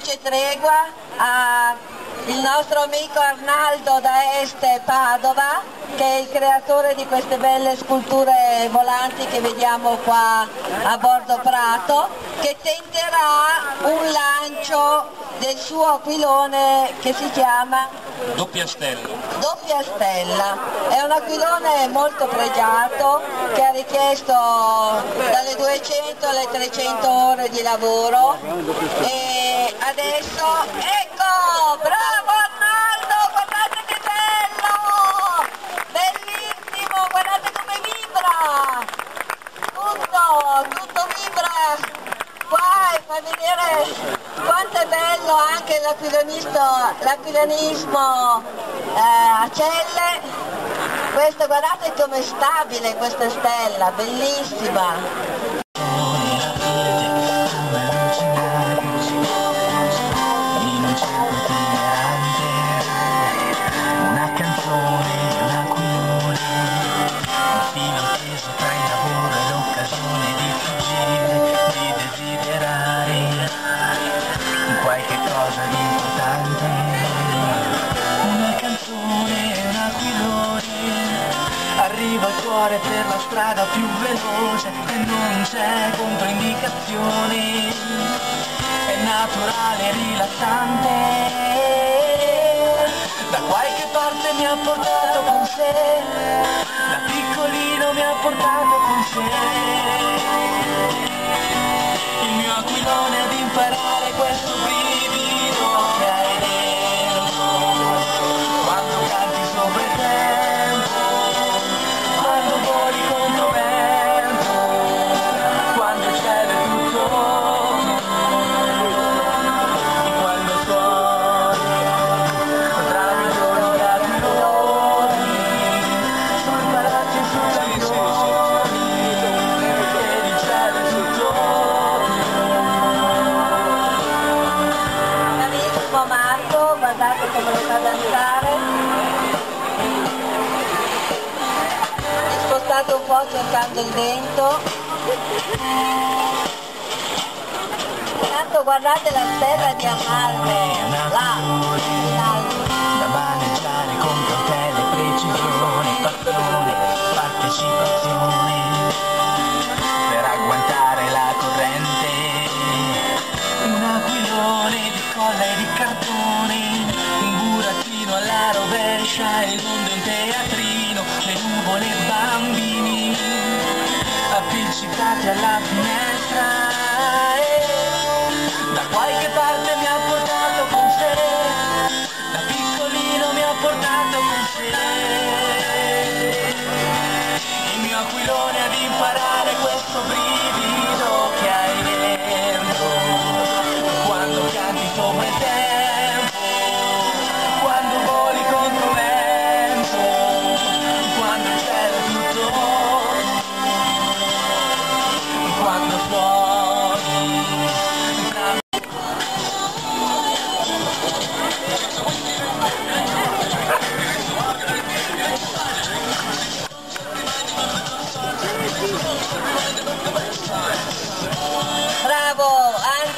tregua a il nostro amico Arnaldo da Este Padova che è il creatore di queste belle sculture volanti che vediamo qua a bordo Prato che tenterà un lancio del suo aquilone che si chiama Doppia stella. Doppia stella. È un aquilone molto pregiato che ha richiesto dalle 200 alle 300 ore di lavoro e adesso ecco, bravo Arnaldo, guardate che bello! Bellissimo, guardate come vibra! Tutto, tutto vibra qua e fa vedere quanto è bello anche l'aquilanismo eh, a celle. Questo guardate come è stabile questa stella, bellissima. Cuore per la strada più veloce e non c'è controindicazioni, è naturale e rilassante. Da qualche parte mi ha portato con sé, da piccolino mi ha portato con sé. Il mio aquilone ad imparare questo cercando il vento. Intanto guardate la stella di Amalfi, là, in alto. da maneggiare con cautela precisione, passione, partecipazione, per agguantare la corrente, un aquilone di colla e di cartone, un burattino alla rovescia, il mondo un teatrino, le nuvole e your love now.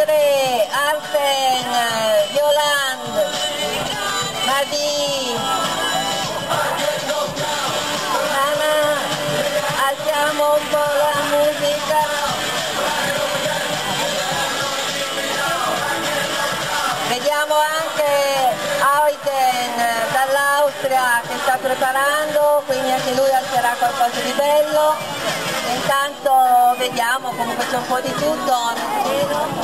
Andre, Arten, Yolande, Madi. Anna, alziamo un po' la musica. Vediamo anche Auden dall'Austria che sta preparando, quindi anche lui alzerà qualcosa di bello. Intanto vediamo, comunque c'è un po' di tutto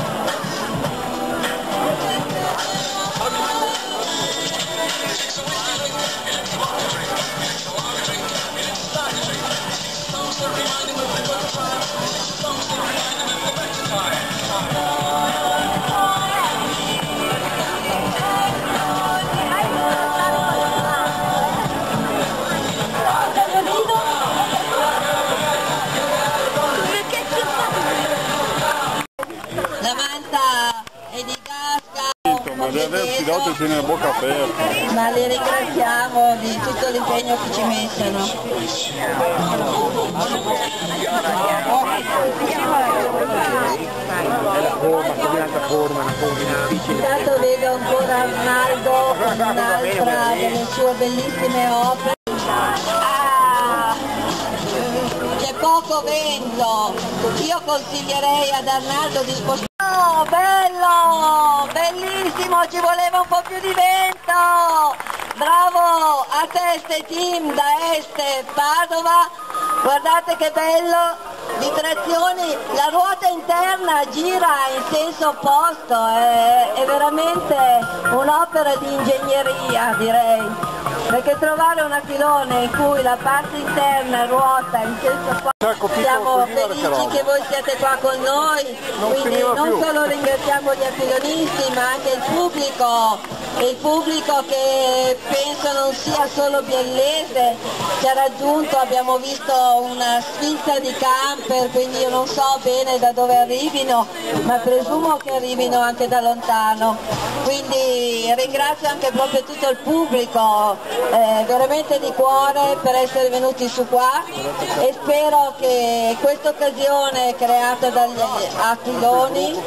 ma li ringraziamo di tutto l'impegno che ci mettono. È la forma, combinata forma, una forma difficile. Intanto vedo ancora Arnaldo con un'altra delle sue bellissime opere. Ah, c'è poco vento, io consiglierei ad Arnaldo di spostare. Oh, bello, bellissimo, ci voleva un po' più di vento. Bravo a te Este Team da Este Padova, guardate che bello, di trazioni, la ruota interna gira in senso opposto, è, è veramente un'opera di ingegneria direi, perché trovare un aquilone in cui la parte interna ruota in senso Ecco, Pippo, siamo felici che voi siate qua con noi, Non quindi non più. solo ringraziamo gli aquilonisti ma anche il pubblico, il pubblico che penso non sia solo biellese, ci ha raggiunto, abbiamo visto una sfilza di camper, quindi io non so bene da dove arrivino, ma presumo che arrivino anche da lontano. Quindi ringrazio anche proprio tutto il pubblico, eh, veramente di cuore per essere venuti su qua e spero che questa occasione creata dagli aquiloni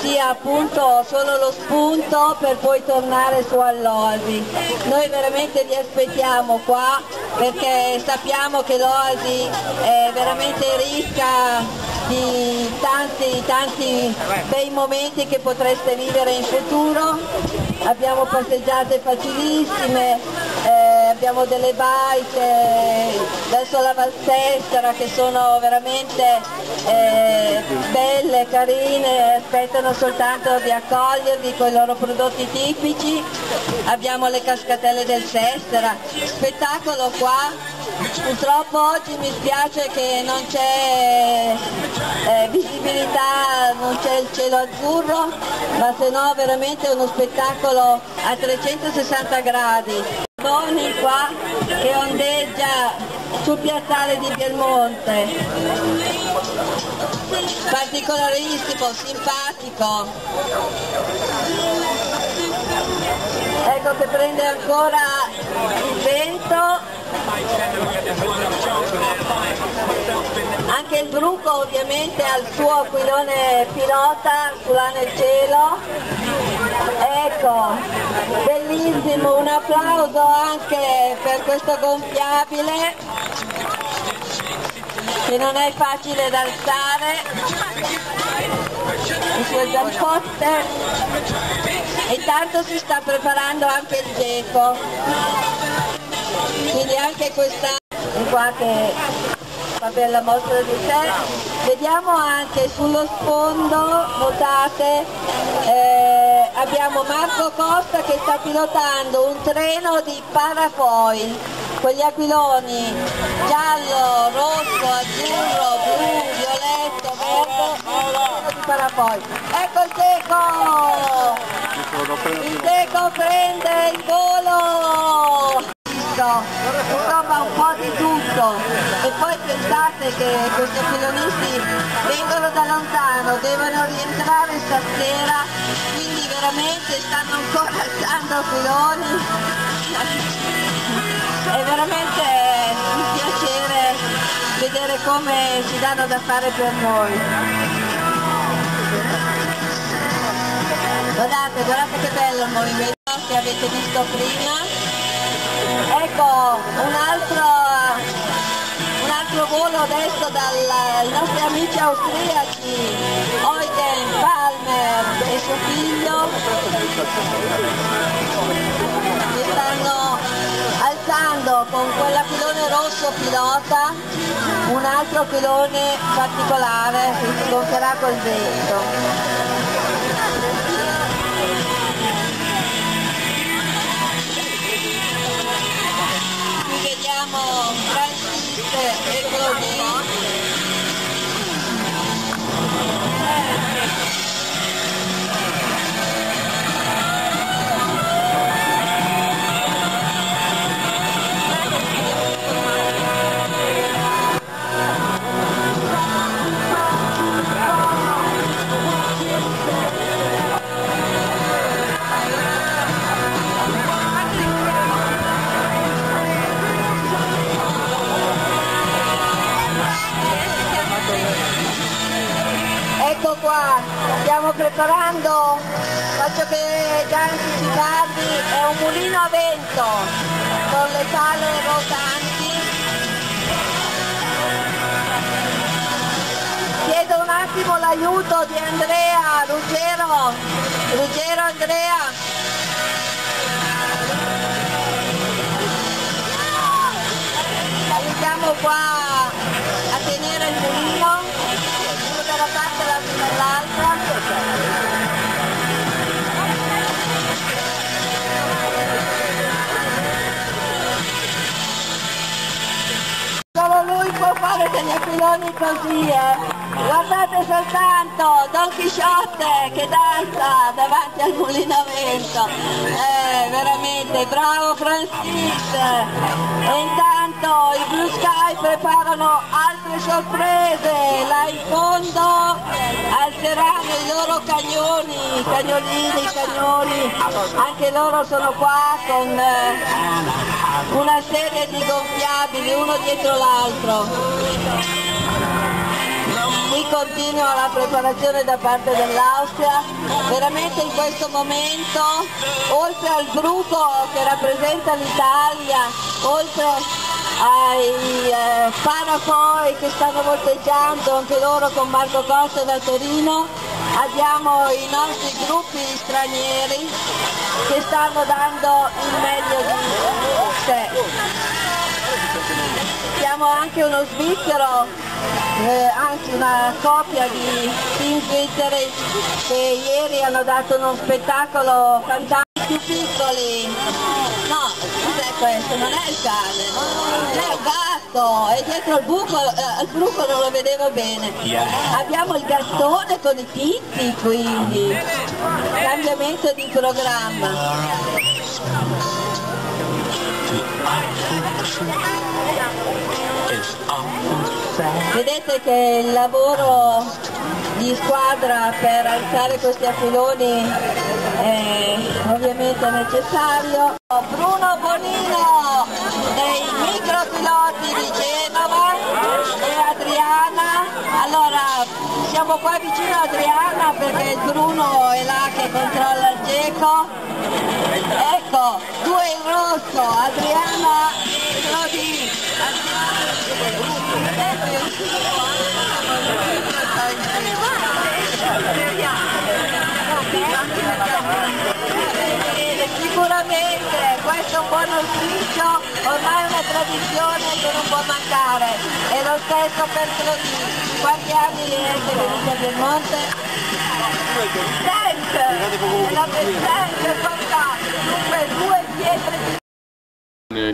sia appunto solo lo spunto per poi tornare su all'Oasi. Noi veramente vi aspettiamo qua perché sappiamo che l'Oasi è veramente ricca di tanti tanti bei momenti che potreste vivere in futuro. Abbiamo passeggiate facilissime, abbiamo delle eh, verso la Valsestera che sono veramente eh, belle, carine, aspettano soltanto di accogliervi con i loro prodotti tipici. Abbiamo le cascatelle del Sestera, spettacolo qua. Purtroppo oggi mi spiace che non c'è eh, visibilità, non c'è il cielo azzurro, ma se no veramente è uno spettacolo a 360 gradi. Boni qua che ondeggia sul piazzale di Belmonte. Particolarissimo, simpatico. Ecco che prende ancora il vento. Anche il bruco ovviamente ha il suo aquilone pilota sulla nel cielo. Ecco, bellissimo, un applauso anche per questo gonfiabile che non è facile da alzare, le sue zampotte e intanto si sta preparando anche il geco, quindi anche questa qua che fa bella mostra di sé. Vediamo anche sullo sfondo, notate, eh, abbiamo Marco Costa che sta pilotando un treno di parafoil con gli aquiloni giallo, rosso, azzurro, blu, violetto, verde, di parafoil. Ecco il teco! Il teco prende il volo! Insomma un po' di tutto e poi pensate che questi filonisti vengono da lontano, devono rientrare stasera, quindi veramente stanno ancora alzando filoni. È veramente un piacere vedere come ci danno da fare per noi. Guardate, guardate che bello il movimento che avete visto prima. Ecco, un altro, un altro volo adesso dai nostri amici austriaci, Eugen Palmer e suo figlio, che stanno alzando con quell'aquilone rosso pilota un altro pilone particolare che si gonfierà col vento. Vediamo Francis e Claudine. Attimo l'aiuto di Andrea Ruggero, Ruggero Andrea. Aiutiamo qua a tenere il mulino, uno da una parte e l'altro dall'altra. Fare degli aquiloni così, eh. Guardate soltanto Don Chisciotte che danza davanti al vento. Eh, veramente, bravo Francis. E intanto i Blue Sky preparano altre sorprese. Là in fondo alzeranno i loro cagnoni, cagnolini, cagnoni. Anche loro sono qua con eh, una serie di gonfiabili uno dietro l'altro. Qui continua la preparazione da parte dell'Austria, veramente in questo momento, oltre al bruco che rappresenta l'Italia, oltre ai eh, parapoi che stanno volteggiando anche loro con Marco Costa da Torino, abbiamo i nostri gruppi stranieri che stanno dando il meglio di sé. Abbiamo anche uno svizzero, eh, anzi una coppia di team svizzeri che ieri hanno dato uno spettacolo fantastico più piccoli. No, cos'è questo? Non è il cane, è un gatto, è dietro al buco, eh, al buco non lo vedevo bene. Abbiamo il gattone con i tizi quindi, cambiamento di programma. Vedete che il lavoro di squadra per alzare questi aquiloni è ovviamente necessario. Bruno Bonino dei micropiloti di Genova e Adriana. Allora siamo qua vicino a Adriana perché Bruno è là che controlla il geco. Ecco, due in rosso, Adriana Lodi. Sicuramente questo è un buon auspicio, ormai è una tradizione che non può mancare, è lo stesso per Clodì. Quanti anni siete venuti a Piemonte? Sette! La è fantastica, dunque due pietre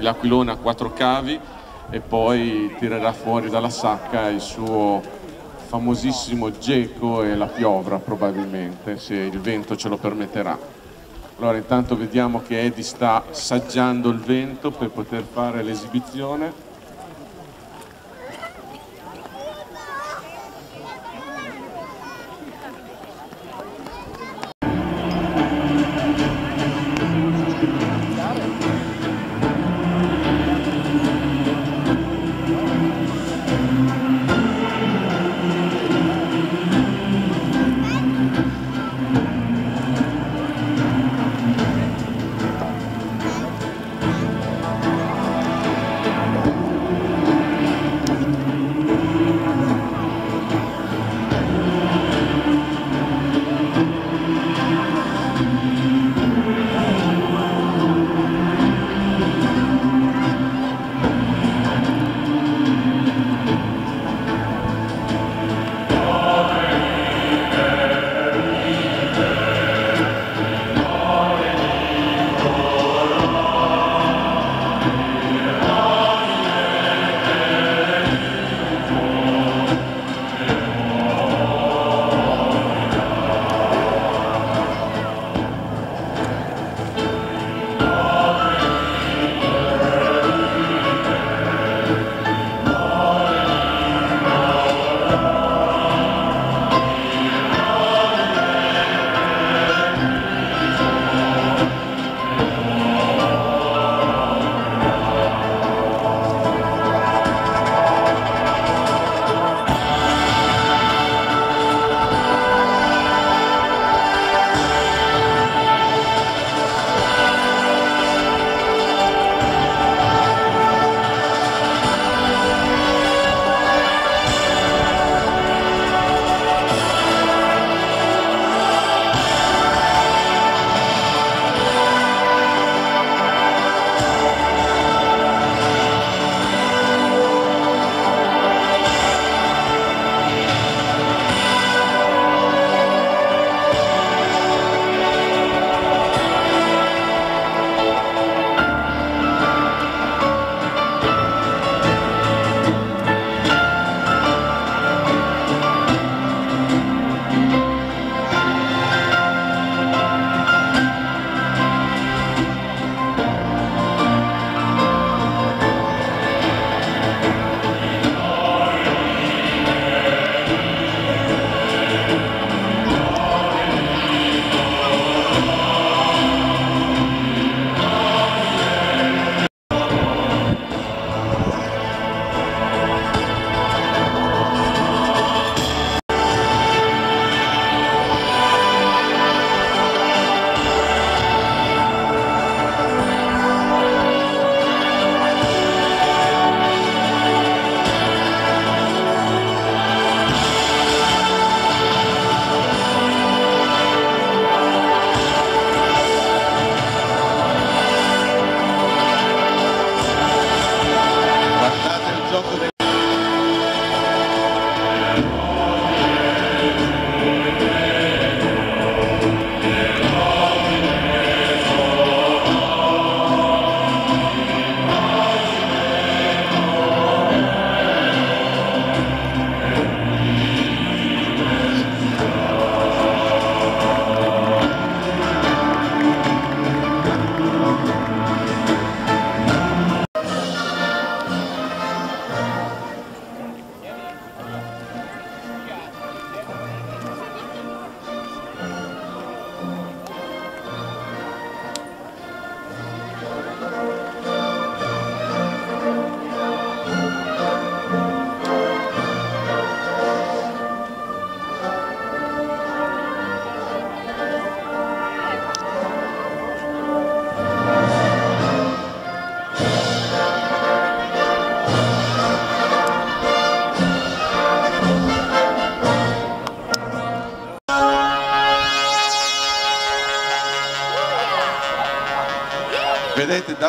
l'aquilone a quattro cavi e poi tirerà fuori dalla sacca il suo famosissimo geco e la piovra probabilmente, se il vento ce lo permetterà. Allora intanto vediamo che Eddie sta saggiando il vento per poter fare l'esibizione.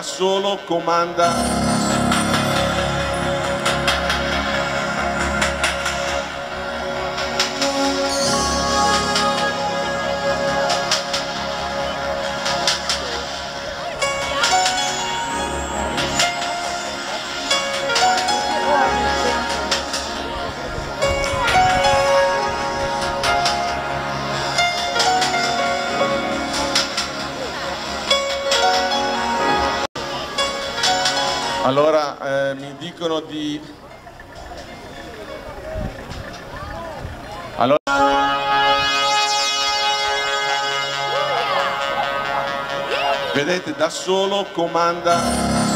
Solo comanda Vedete, da solo comanda...